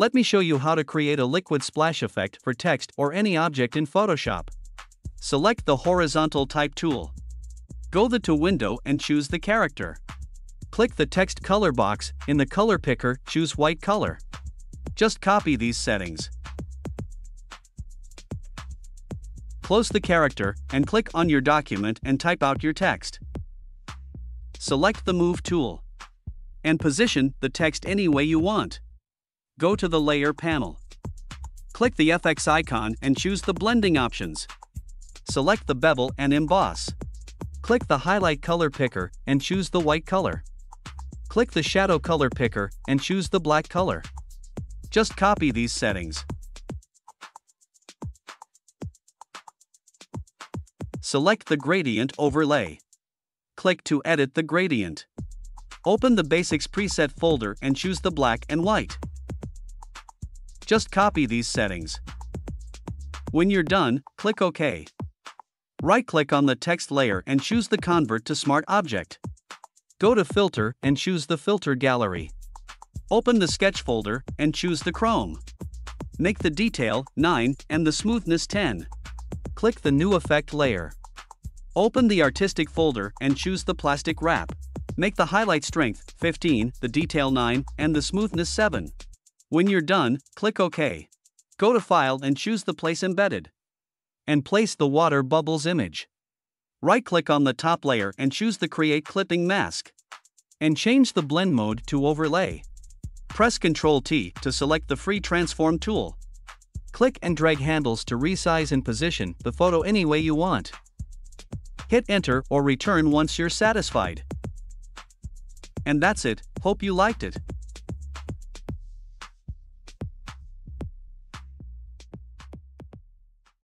Let me show you how to create a liquid splash effect for text or any object in Photoshop. Select the horizontal type tool. Go the to window and choose the character. Click the text color box, in the color picker choose white color. Just copy these settings. Close the character and click on your document and type out your text. Select the Move tool and position the text any way you want. Go to the Layer panel. Click the FX icon and choose the blending options. Select the bevel and emboss. Click the highlight color picker and choose the white color. Click the shadow color picker and choose the black color. Just copy these settings. Select the gradient overlay. Click to edit the gradient. Open the Basics preset folder and choose the black and white. Just copy these settings. When you're done, click OK. Right-click on the text layer and choose the Convert to Smart Object. Go to Filter and choose the Filter Gallery. Open the Sketch folder and choose the Chrome. Make the detail 9 and the smoothness 10. Click the New Effect layer. Open the Artistic folder and choose the Plastic Wrap. Make the highlight strength 15, the detail 9, and the smoothness 7. When you're done, click OK. Go to File and choose the Place Embedded. And place the water bubbles image. Right click on the top layer and choose the Create Clipping Mask. And change the blend mode to Overlay. Press Ctrl T to select the free transform tool. Click and drag handles to resize and position the photo any way you want. Hit enter or return once you're satisfied. And that's it, hope you liked it.